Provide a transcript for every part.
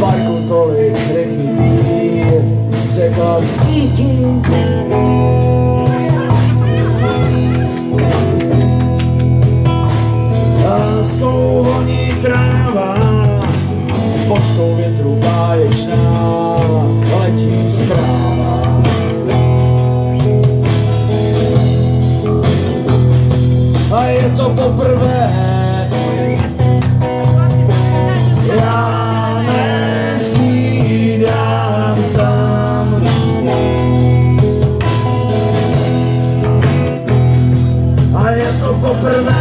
parku tolik nechybí, řekla svítím. To poprvé, já nesídám sám. A je to poprvé,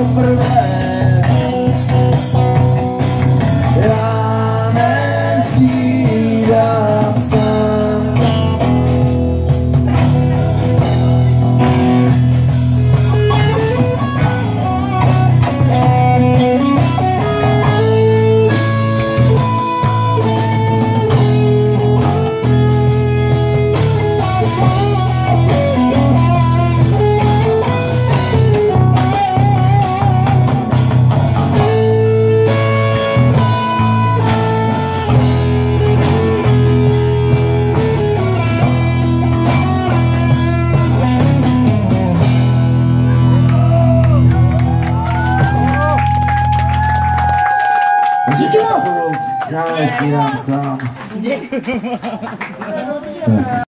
je 行きます。ナ、さん。